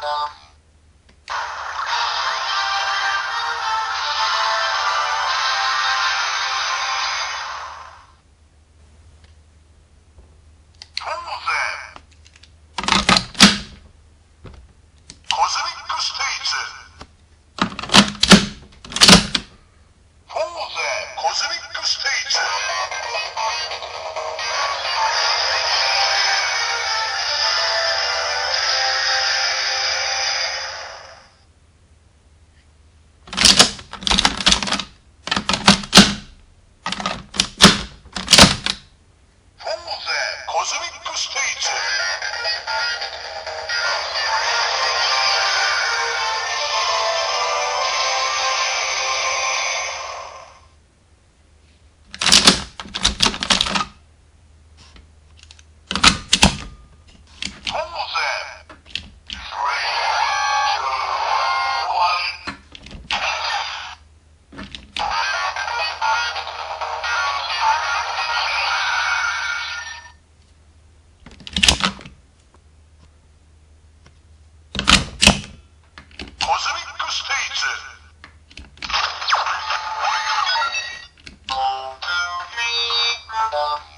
Bye. 退出。Bye.